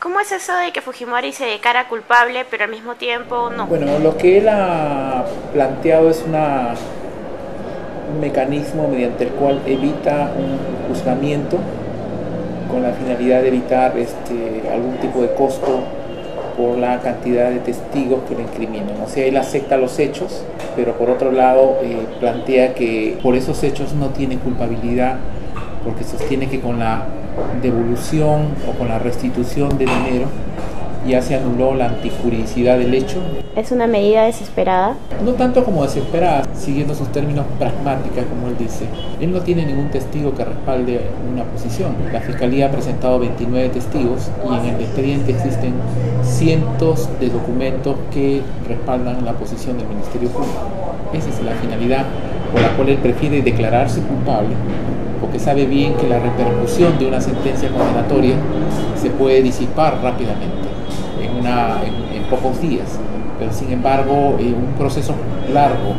¿Cómo es eso de que Fujimori se declara culpable, pero al mismo tiempo no? Bueno, lo que él ha planteado es una, un mecanismo mediante el cual evita un juzgamiento con la finalidad de evitar este, algún tipo de costo por la cantidad de testigos que le incriminan. O sea, él acepta los hechos, pero por otro lado eh, plantea que por esos hechos no tiene culpabilidad porque sostiene que con la devolución o con la restitución de dinero ya se anuló la anticuricidad del hecho. ¿Es una medida desesperada? No tanto como desesperada, siguiendo sus términos pragmáticas, como él dice. Él no tiene ningún testigo que respalde una posición. La Fiscalía ha presentado 29 testigos y en el expediente existen cientos de documentos que respaldan la posición del Ministerio Público. Esa es la finalidad por la cual él prefiere declararse culpable porque sabe bien que la repercusión de una sentencia condenatoria se puede disipar rápidamente, en, una, en, pocos días. Pero sin embargo, eh, un proceso largo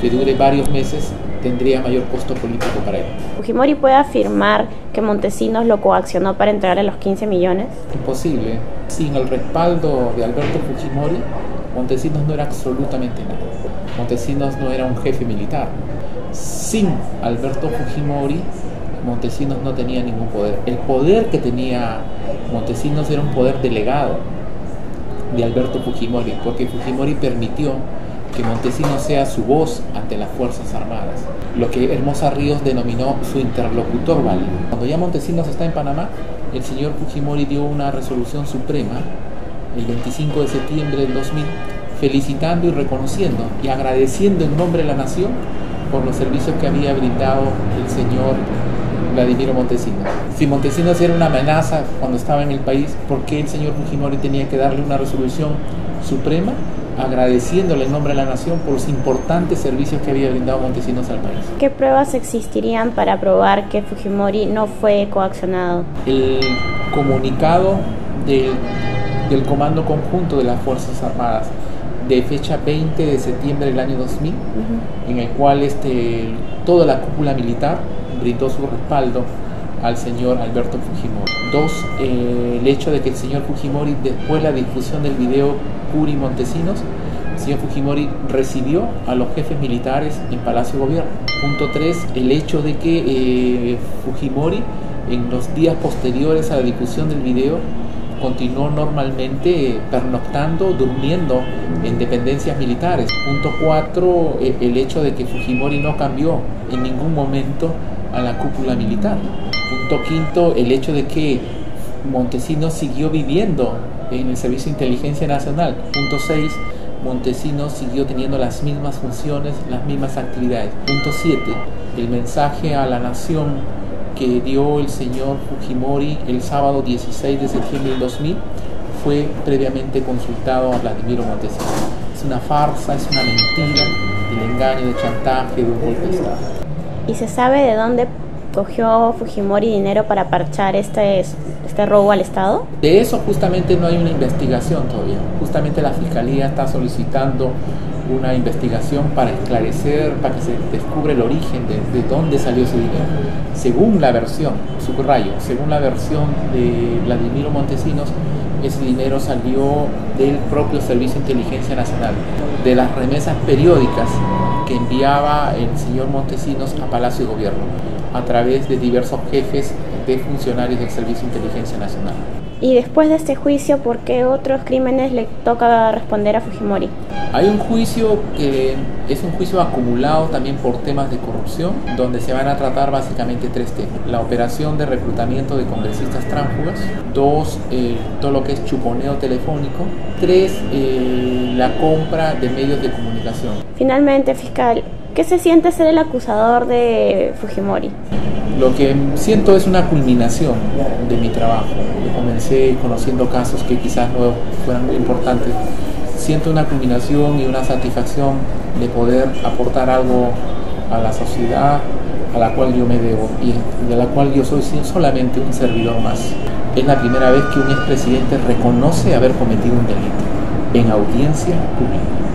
que dure varios meses tendría mayor costo político para él. ¿Fujimori puede afirmar que Montesinos lo coaccionó para entregarle los 15 millones? Imposible. Sin el respaldo de Alberto Fujimori, Montesinos no era absolutamente nada. Montesinos no era un jefe militar, sin Alberto Fujimori, Montesinos no tenía ningún poder. El poder que tenía Montesinos era un poder delegado de Alberto Fujimori, porque Fujimori permitió que Montesinos sea su voz ante las Fuerzas Armadas, lo que Hermosa Ríos denominó su interlocutor válido. Cuando ya Montesinos está en Panamá, el señor Fujimori dio una resolución suprema el 25 de septiembre del 2000, felicitando y reconociendo y agradeciendo en nombre de la nación por los servicios que había brindado el señor Vladimiro Montesinos. Si Montesinos era una amenaza cuando estaba en el país, ¿por qué el señor Fujimori tenía que darle una resolución suprema agradeciéndole en nombre de la nación por los importantes servicios que había brindado Montesinos al país? ¿Qué pruebas existirían para probar que Fujimori no fue coaccionado? El comunicado del, del Comando Conjunto de las Fuerzas Armadas de fecha 20 de septiembre del año 2000, en el cual este, toda la cúpula militar brindó su respaldo al señor Alberto Fujimori. Dos, eh, el hecho de que el señor Fujimori, después de la difusión del video Curi Montesinos, el señor Fujimori recibió a los jefes militares en Palacio Gobierno. Punto tres, el hecho de que eh, Fujimori, en los días posteriores a la difusión del video, continuó normalmente pernoctando, durmiendo en dependencias militares. Punto 4, e, el hecho de que Fujimori no cambió en ningún momento a la cúpula militar. Punto quinto, el hecho de que Montesinos siguió viviendo en el Servicio de Inteligencia Nacional. Punto 6, Montesinos siguió teniendo las mismas funciones, las mismas actividades. Punto 7, el mensaje a la nación que dio el señor Fujimori el sábado 16 de septiembre del 2000 fue previamente consultado a Vladimiro Montesinos. Es una farsa, es una mentira, el engaño, de chantaje, de un golpe de Estado. ¿Y se sabe de dónde cogió Fujimori dinero para parchar este, este robo al Estado? De eso justamente no hay una investigación todavía. Justamente la Fiscalía está solicitando una investigación para esclarecer, para que se descubra el origen de, de, dónde salió ese dinero. Según la versión, subrayo, según la versión de Vladimiro Montesinos, ese dinero salió del propio Servicio de Inteligencia Nacional, de las remesas periódicas que enviaba el señor Montesinos a Palacio de Gobierno, a través de diversos jefes de funcionarios del Servicio de Inteligencia Nacional. Y después de este juicio, ¿por qué otros crímenes le toca responder a Fujimori? Hay un juicio que es un juicio acumulado también por temas de corrupción, donde se van a tratar básicamente tres temas. La operación de reclutamiento de congresistas tránsfugas. Dos, eh, todo lo que es chuponeo telefónico. Tres, eh, la compra de medios de comunicación. Finalmente, fiscal, ¿qué se siente ser el acusador de Fujimori? Lo que siento es una culminación de mi trabajo. Yo comencé conociendo casos que quizás no fueran muy importantes. Siento una culminación y una satisfacción de poder aportar algo a la sociedad a la cual yo me debo y de la cual yo soy solamente un servidor más. Es la primera vez que un expresidente reconoce haber cometido un delito en audiencia pública.